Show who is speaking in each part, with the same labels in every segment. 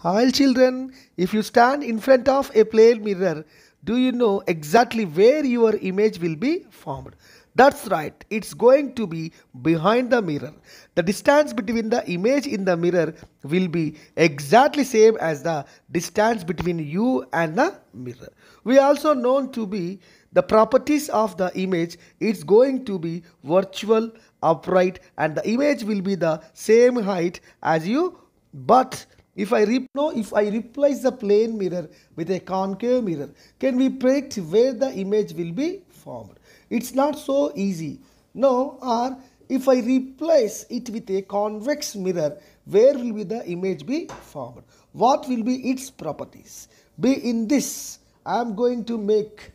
Speaker 1: Hi children, if you stand in front of a plane mirror, do you know exactly where your image will be formed? That's right, it's going to be behind the mirror. The distance between the image in the mirror will be exactly same as the distance between you and the mirror. We also known to be the properties of the image it's going to be virtual upright and the image will be the same height as you but if I no, if I replace the plane mirror with a concave mirror, can we predict where the image will be formed? It's not so easy. No, or if I replace it with a convex mirror, where will be the image be formed? What will be its properties? Be in this, I am going to make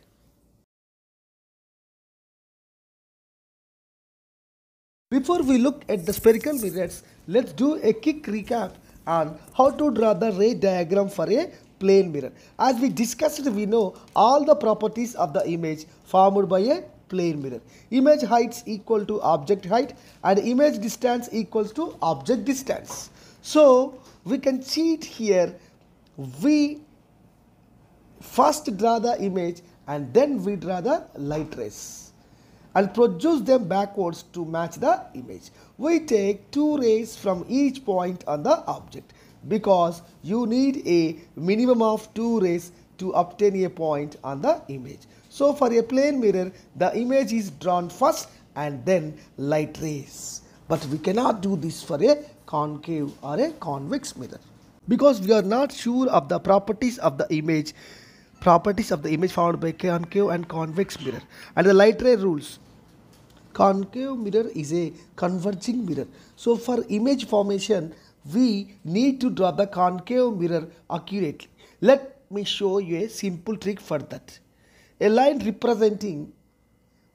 Speaker 1: Before we look at the spherical mirrors, let's do a quick recap on how to draw the ray diagram for a plane mirror. As we discussed, we know all the properties of the image formed by a plane mirror. Image heights equal to object height and image distance equals to object distance. So, we can it here. We first draw the image and then we draw the light rays and produce them backwards to match the image. We take two rays from each point on the object because you need a minimum of two rays to obtain a point on the image. So for a plane mirror, the image is drawn first and then light rays. But we cannot do this for a concave or a convex mirror because we are not sure of the properties of the image properties of the image found by concave and convex mirror. And the light ray rules. Concave mirror is a converging mirror. So for image formation we need to draw the concave mirror accurately. Let me show you a simple trick for that. A line representing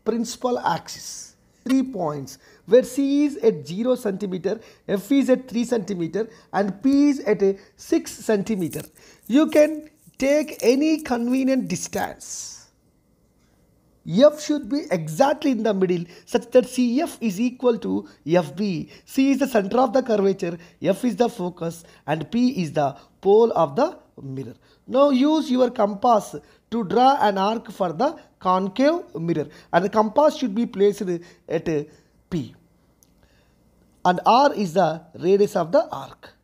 Speaker 1: principal axis three points where C is at 0 centimeter, F is at 3 centimeter and P is at a 6 centimeter. You can take any convenient distance. F should be exactly in the middle such that CF is equal to FP. C is the center of the curvature, F is the focus and P is the pole of the mirror. Now use your compass to draw an arc for the concave mirror and the compass should be placed at P and R is the radius of the arc.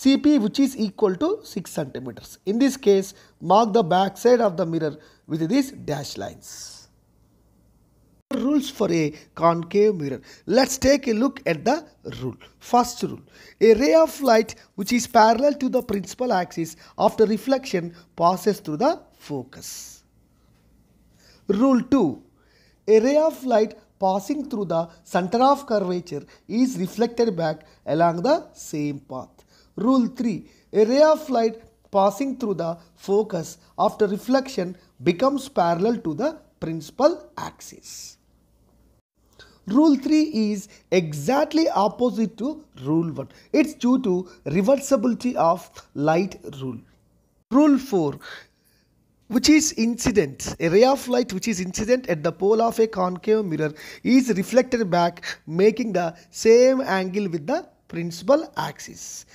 Speaker 1: CP which is equal to 6 centimeters. In this case, mark the back side of the mirror with these dash lines rules for a concave mirror. Let's take a look at the rule. First rule. A ray of light which is parallel to the principal axis after reflection passes through the focus. Rule 2. A ray of light passing through the center of curvature is reflected back along the same path. Rule 3. A ray of light passing through the focus after reflection becomes parallel to the principal axis. Rule 3 is exactly opposite to Rule 1. It's due to reversibility of light rule. Rule 4 which is incident. A ray of light which is incident at the pole of a concave mirror is reflected back making the same angle with the principal axis.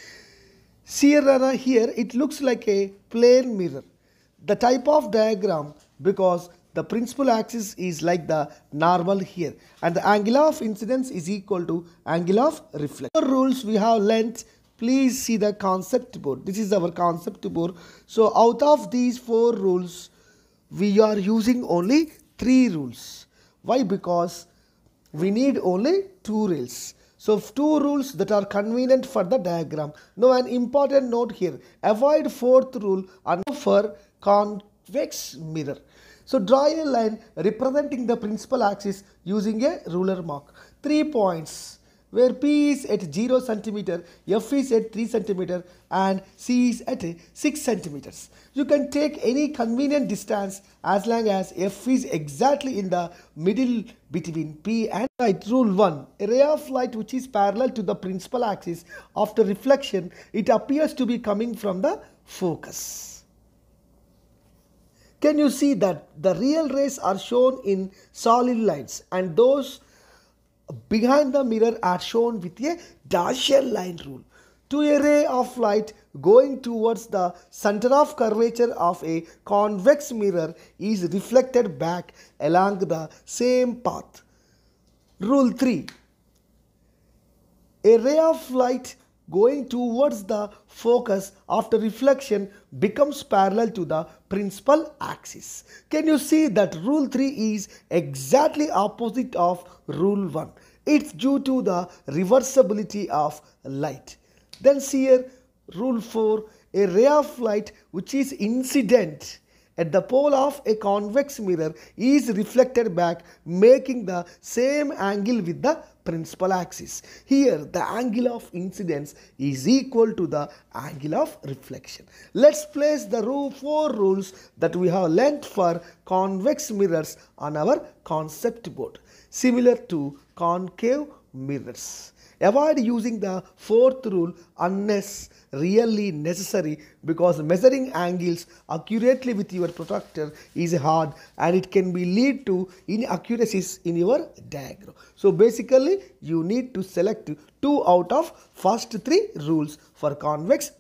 Speaker 1: See here it looks like a plane mirror. The type of diagram because the principal axis is like the normal here and the angle of incidence is equal to angle of reflection. rules we have length. Please see the concept board. This is our concept board. So out of these four rules we are using only three rules. Why? Because we need only two rails so two rules that are convenient for the diagram. Now an important note here. Avoid fourth rule and for convex mirror. So draw a line representing the principal axis using a ruler mark. Three points where P is at 0 centimeter, F is at 3 centimeter and C is at 6 centimeters. You can take any convenient distance as long as F is exactly in the middle between P and light. Rule 1. A ray of light which is parallel to the principal axis after reflection, it appears to be coming from the focus. Can you see that the real rays are shown in solid lines and those behind the mirror are shown with a dashed line rule. To a ray of light going towards the center of curvature of a convex mirror is reflected back along the same path. Rule 3 a ray of light going towards the focus after reflection becomes parallel to the principal axis. Can you see that rule 3 is exactly opposite of rule 1? It's due to the reversibility of light. Then see here rule 4 a ray of light which is incident at the pole of a convex mirror is reflected back making the same angle with the principal axis. Here the angle of incidence is equal to the angle of reflection. Let's place the rule, four rules that we have learnt for convex mirrors on our concept board similar to concave mirrors. Avoid using the fourth rule unless really necessary because measuring angles accurately with your protractor is hard and it can be lead to inaccuracies in your diagram. So basically you need to select two out of first three rules for convex